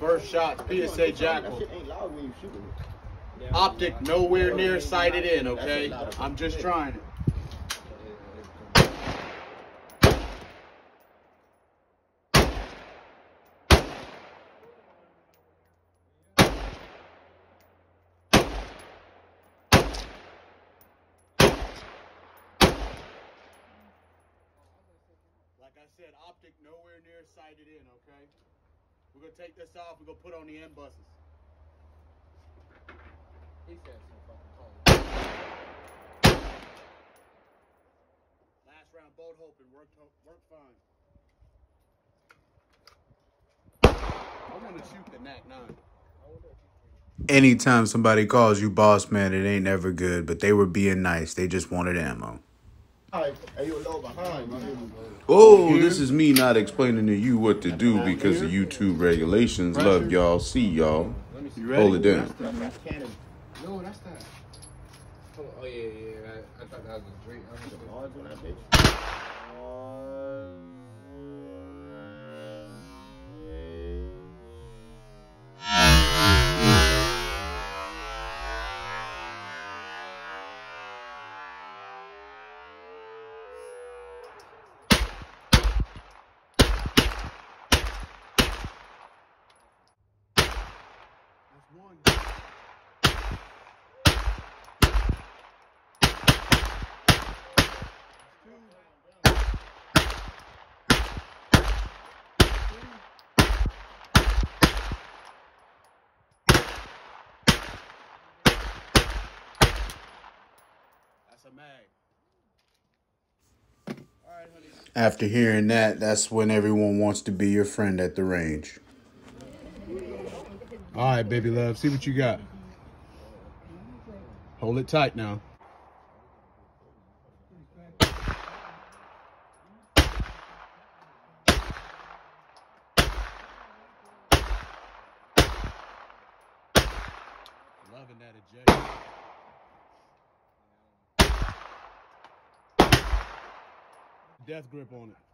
First shots, PSA JAKL. Optic nowhere near sighted in, okay? I'm just trying it. Like I said, optic nowhere near sighted in, okay? We're gonna take this off, we're gonna put on the end buses. He said some fucking cold. Last round, boat hoping, worked, ho- worked fine. I wanna shoot the NAC 9. Anytime somebody calls you boss man, it ain't ever good, but they were being nice. They just wanted ammo. Oh, this is me not explaining to you what to do because of YouTube regulations. Love y'all. See y'all. You ready? Hold it down. No, that's not. Oh, oh yeah, yeah. yeah. I, I thought that was a drink. After hearing that, that's when everyone wants to be your friend at the range. All right, baby love. See what you got. Hold it tight now. Loving that ejection. Death grip on it.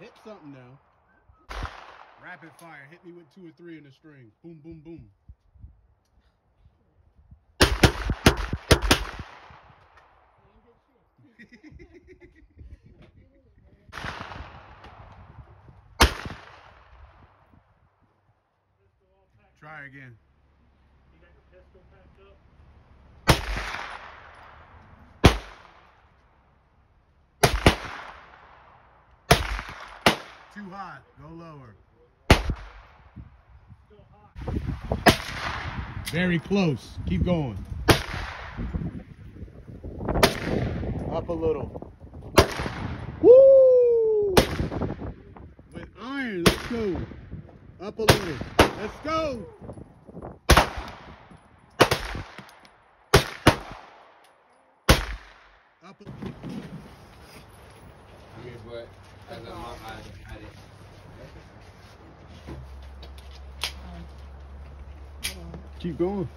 Hit something now. Rapid fire. Hit me with two or three in the string. Boom, boom, boom. Try again. Too hot. Go lower. Very close. Keep going. Up a little. Woo! With iron. Let's go. Up a little. Let's go. Up. A- I mean, but as a mom, I, I didn't. Keep going.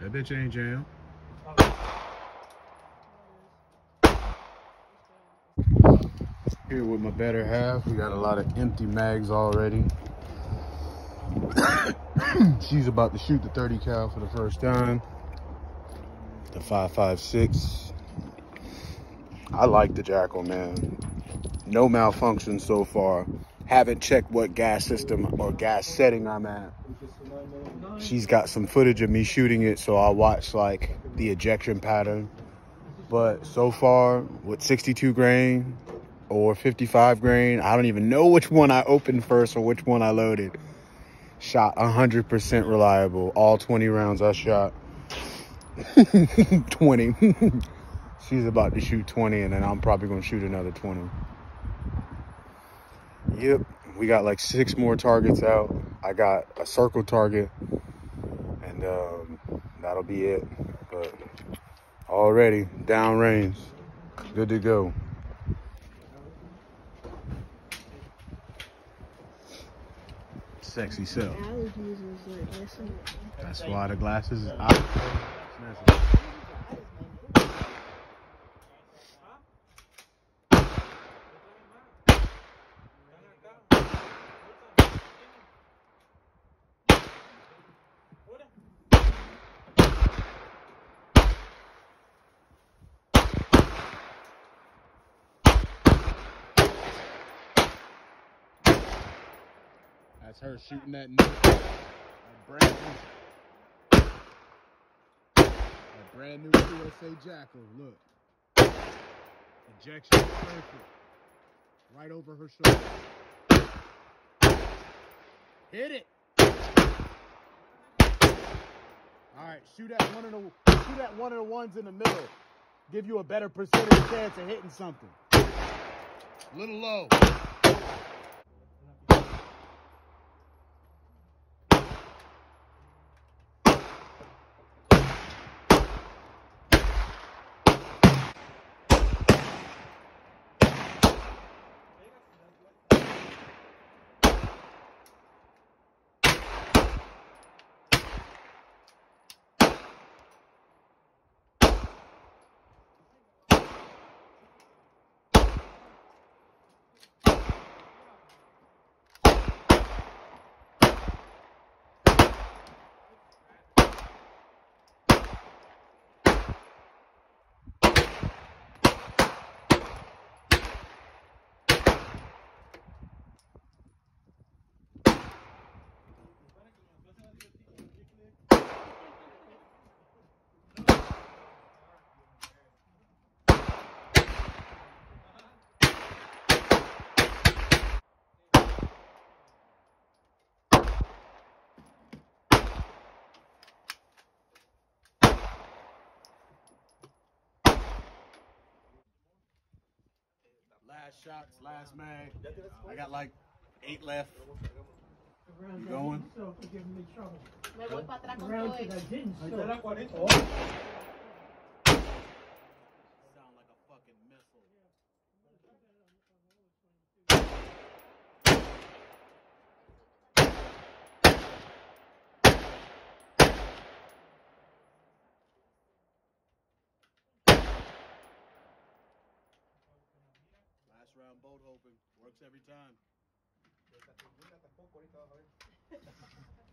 That bitch ain't jam. Here with my better half, we got a lot of empty mags already. She's about to shoot the 30 cal for the first time. The 556. I like the JAKL, man. No malfunction so far. Haven't checked what gas system or gas setting I'm at. She's got some footage of me shooting it, so I'll watch like the ejection pattern. But so far, with 62 grain or 55 grain, I don't even know which one I opened first or which one I loaded. Shot 100% reliable. All 20 rounds I shot. 20. She's about to shoot 20, and then I'm probably going to shoot another 20. Yep, we got like six more targets out. I got a circle target, and um, that'll be it. But already down range, good to go. sexy self. Allergies is like listen. That's why the glasses is out. That's her shooting that new, brand new, that brand new PSA JAKL. Look, ejection perfect, right over her shoulder. Hit it. All right, shoot at one of the shoot at one of the ones in the middle. Give you a better percentage chance of hitting something. Little low. Last shots, last mag. I got like eight left. You going? Me voy para atrás con todo to I'm boat hoping. Works every time.